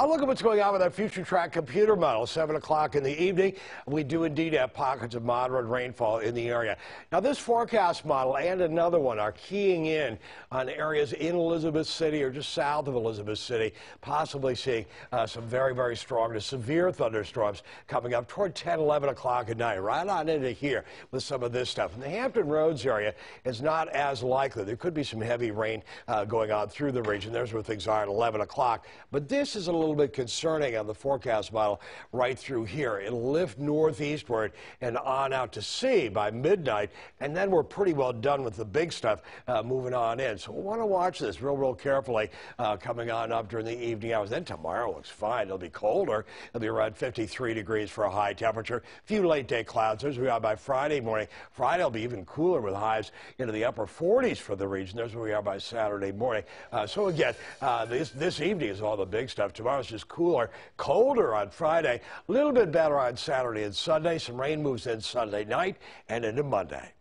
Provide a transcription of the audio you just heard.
A look at what's going on with our future track computer model. 7 o'clock in the evening. We do indeed have pockets of moderate rainfall in the area. Now, this forecast model and another one are keying in on areas in Elizabeth City or just south of Elizabeth City, possibly seeing uh, some very, very strong to severe thunderstorms coming up toward 10, 11 o'clock at night, right on into here with some of this stuff. The Hampton Roads area is not as likely. There could be some heavy rain uh, going on through the region. There's where things are at 11 o'clock. But this is a little little bit concerning on the forecast model right through here. It'll lift northeastward and on out to sea by midnight, and then we're pretty well done with the big stuff uh, moving on in. So we want to watch this real, real carefully uh, coming on up during the evening hours. Then tomorrow looks fine. It'll be colder. It'll be around 53 degrees for a high temperature. A few late day clouds as we are by Friday morning. Friday will be even cooler with highs into the upper 40s for the region. There's where we are by Saturday morning. Uh, so again, uh, this, this evening is all the big stuff. Tomorrow Tomorrow's just cooler, colder on Friday, a little bit better on Saturday and Sunday. Some rain moves in Sunday night and into Monday.